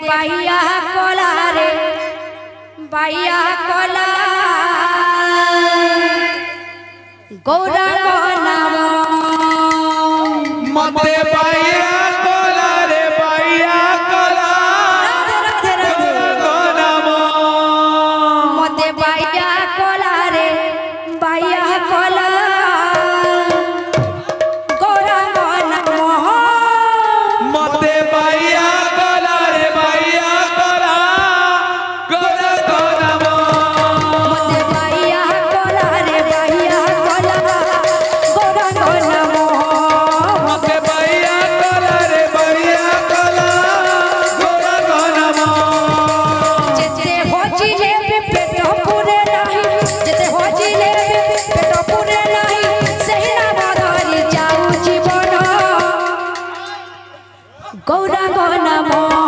বাইয়া কলা রে বাইয়া কলা গৌরাঙ্গ নাম মতে বাইয়া কলা রে বাইয়া কলা রাধে রাধে রাধে নাম মতে বাইয়া কলা গৌরাঙ্গ নাম।